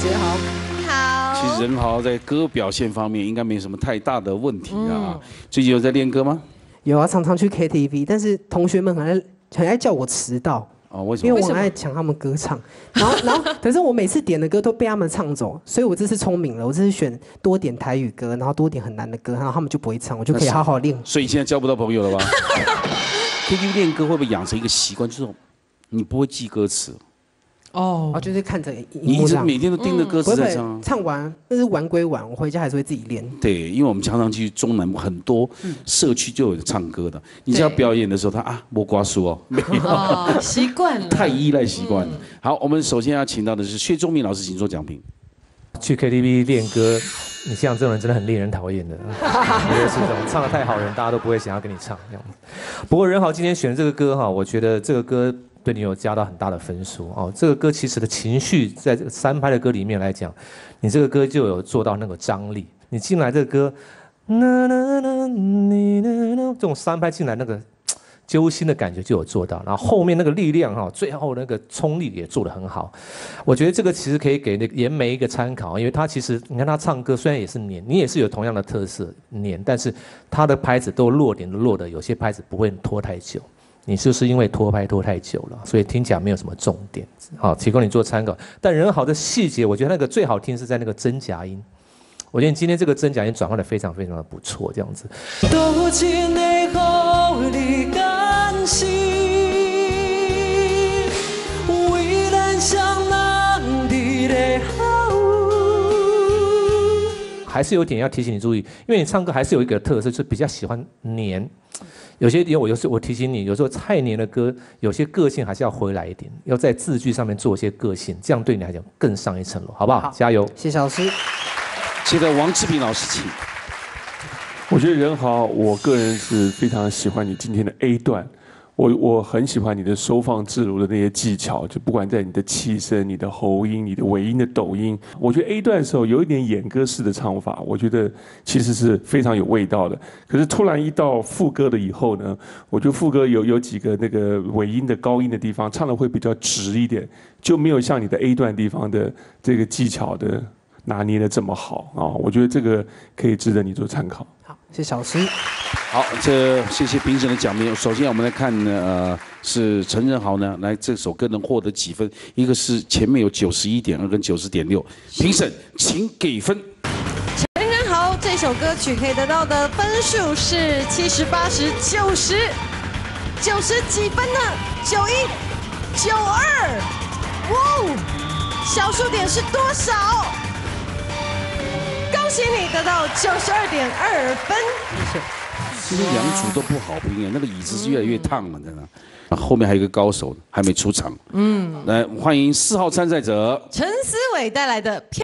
姐好。你好。其实任豪在歌表现方面应该没什么太大的问题啊。最近有在练歌吗？有啊，常常去 KTV，但是同学们很爱很爱叫我迟到。哦，为什么？因为我很爱抢他们歌唱，然后 然后，可是我每次点的歌都被他们唱走，所以我这次聪明了，我这次选多点台语歌，然后多点很难的歌，然后他们就不会唱，我就可以好好练。所以现在交不到朋友了吧？KTV 练歌会不会养成一个习惯，就是你不会记歌词？哦，就是看着你一直每天都盯着歌词在唱，唱完但是玩归玩，我回家还是会自己练。对，因为我们常常去中南部很多社区就有唱歌的，你只要表演的时候，他啊摸瓜叔哦，没有习惯了，太依赖习惯了。好，我们首先要请到的是薛忠明老师，请做讲评。去 KTV 练歌，你像这种人真的很令人讨厌的，我觉得是这种唱的太好人，大家都不会想要跟你唱这样。不过任豪今天选这个歌哈，我觉得这个歌。对你有加到很大的分数哦，这个歌其实的情绪，在这个三拍的歌里面来讲，你这个歌就有做到那个张力。你进来这个歌，这种三拍进来那个揪心的感觉就有做到，然后后面那个力量哈，最后那个冲力也做得很好。我觉得这个其实可以给那严梅一个参考，因为他其实你看他唱歌虽然也是黏，你也是有同样的特色黏，但是他的拍子都落点都落的，有些拍子不会拖太久。你就是因为拖拍拖太久了，所以听起来没有什么重点，好，提供你做参考。但人好的细节，我觉得那个最好听是在那个真假音。我觉得你今天这个真假音转换的非常非常的不错，这样子。还是有点要提醒你注意，因为你唱歌还是有一个特色，就是比较喜欢黏。有些点我有时我提醒你，有时候蔡年的歌，有些个性还是要回来一点，要在字句上面做一些个性，这样对你来讲更上一层楼，好不好？加油！谢谢老师。现在王志平老师请。我觉得任豪，我个人是非常喜欢你今天的 A 段。我我很喜欢你的收放自如的那些技巧，就不管在你的气声、你的喉音、你的尾音的抖音，我觉得 A 段的时候有一点演歌式的唱法，我觉得其实是非常有味道的。可是突然一到副歌了以后呢，我觉得副歌有有几个那个尾音的高音的地方，唱的会比较直一点，就没有像你的 A 段地方的这个技巧的拿捏的这么好啊。我觉得这个可以值得你做参考。好，谢谢老师。好，这谢谢评审的奖评。首先，我们来看呢，呃，是陈仁豪呢，来这首歌能获得几分？一个是前面有九十一点二跟九十点六，评审请给分。陈仁豪这首歌曲可以得到的分数是七十八十九十九十几分呢？九一九二，哇，小数点是多少？恭喜你得到九十二点二分。谢谢。其实两组都不好拼啊，那个椅子是越来越烫了，真的。后面还有一个高手还没出场。嗯，来欢迎四号参赛者陈思伟带来的。